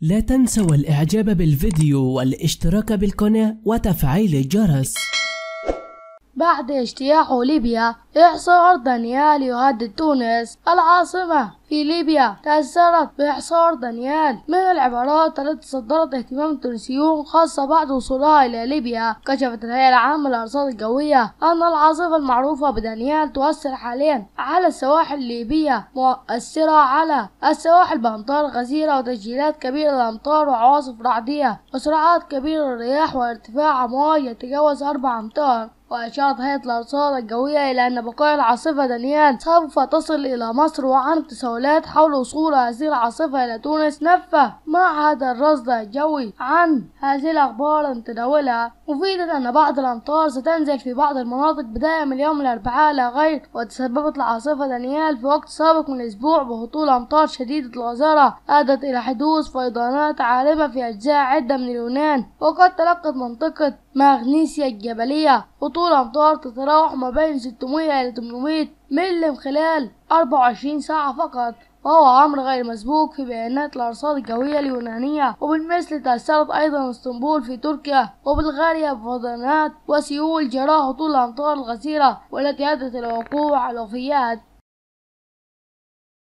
لا تنسوا الإعجاب بالفيديو والاشتراك بالقناة وتفعيل الجرس. بعد اجتياح ليبيا إحصار دانيال يهدد تونس. العاصمة في ليبيا تأثرت بإحصار دانيال. من العبارات التي تصدرت اهتمام التونسيون خاصة بعد وصولها إلى ليبيا كشفت الهيئة العامة للأرصاد الجوية أن العاصفة المعروفة بدانيال تؤثر حاليا على السواحل الليبية مؤثرة على السواحل بأمطار غزيرة وتسجيلات كبيرة للأمطار وعواصف رعدية وسرعات كبيرة للرياح وارتفاع أمواج يتجاوز أربع أمتار. وأشارت هيئة الأرصاد الجوية إلى أن بقايا العاصفة دانيال سوف تصل إلى مصر وعن تساؤلات حول وصول هذه العاصفة إلى تونس معهد الرصد الجوي عن هذه الأخبار المتداولة مفيدا أن بعض الأمطار ستنزل في بعض المناطق بداية من يوم الأربعاء لا غير وتسببت العاصفة دانيال في وقت سابق من الأسبوع بهطول أمطار شديدة الغزارة أدت إلى حدوث فيضانات عارمة في أجزاء عدة من اليونان. وقد تلقت منطقة مغنيسيا الجبلية. هطول أمطار تتراوح ما بين 600 إلى 800 ملم خلال 24 ساعة فقط. وهو أمر غير مسبوق في بيانات الأرصاد الجوية اليونانية وبالمثل تأثرت أيضا إسطنبول في تركيا وبلغاريا بفيضانات وسيول جراء هطول الأمطار الغزيرة والتي أدت إلى وقوع الوفيات